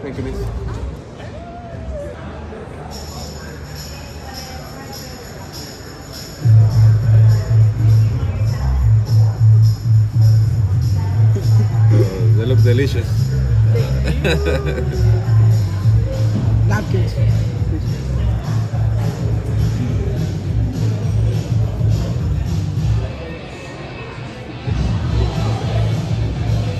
Thank you, miss. They look delicious.